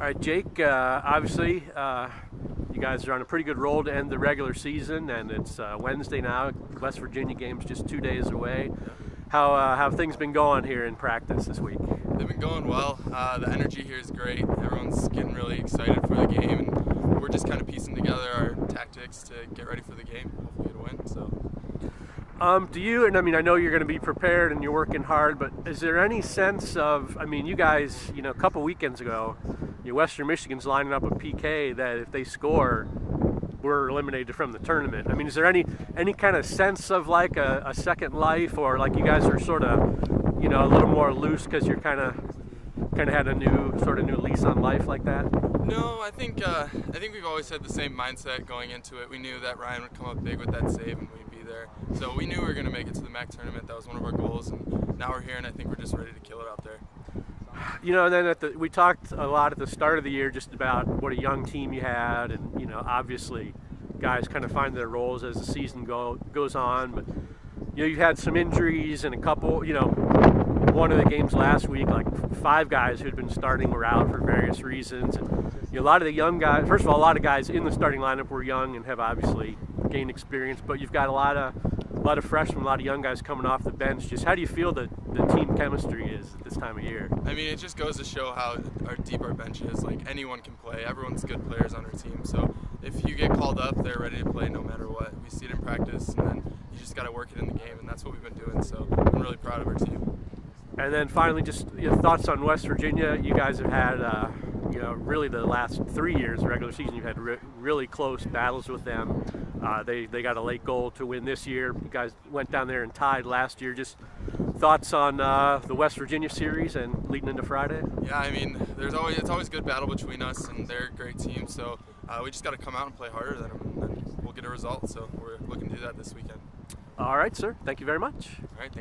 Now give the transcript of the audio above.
All right, Jake. Uh, obviously, uh, you guys are on a pretty good roll to end the regular season, and it's uh, Wednesday now. West Virginia game's just two days away. How uh, have things been going here in practice this week? They've been going well. Uh, the energy here is great. Everyone's getting really excited for the game, and we're just kind of piecing together our tactics to get ready for the game. Hopefully, to win. So. Um, do you, and I mean, I know you're going to be prepared and you're working hard, but is there any sense of, I mean, you guys, you know, a couple weekends ago, you know, Western Michigan's lining up a PK that if they score, we're eliminated from the tournament. I mean, is there any any kind of sense of like a, a second life, or like you guys are sort of, you know, a little more loose because you're kind of kind of had a new sort of new lease on life like that? No, I think uh, I think we've always had the same mindset going into it. We knew that Ryan would come up big with that save, and we'd be there. So we knew we were going to make it to the MAC tournament. That was one of our goals, and now we're here, and I think we're just ready to kill it out there. You know, and then at the, we talked a lot at the start of the year just about what a young team you had, and you know, obviously, guys kind of find their roles as the season go, goes on. But you know, you had some injuries and a couple. You know, one of the games last week, like five guys who'd been starting were out for various reasons, and you know, a lot of the young guys. First of all, a lot of guys in the starting lineup were young and have obviously gained experience, but you've got a lot of a lot of freshmen, a lot of young guys coming off the bench. Just how do you feel that the team chemistry is at this time of year? I mean, it just goes to show how our deep our bench is. Like anyone can play. Everyone's good players on our team. So if you get called up, they're ready to play no matter what. We see it in practice, and then you just got to work it in the game, and that's what we've been doing. So I'm really proud of our team. And then finally, just your thoughts on West Virginia. You guys have had, uh, you know, really the last three years, regular season, you've had re- really close battles with them. Uh, they they got a late goal to win this year. You guys went down there and tied last year. Just thoughts on uh, the West Virginia series and leading into Friday? Yeah, I mean, there's always it's always good battle between us, and they're a great team. So uh, we just got to come out and play harder than them, and then we'll get a result. So we're looking to do that this weekend. All right, sir. Thank you very much. All right, thank you.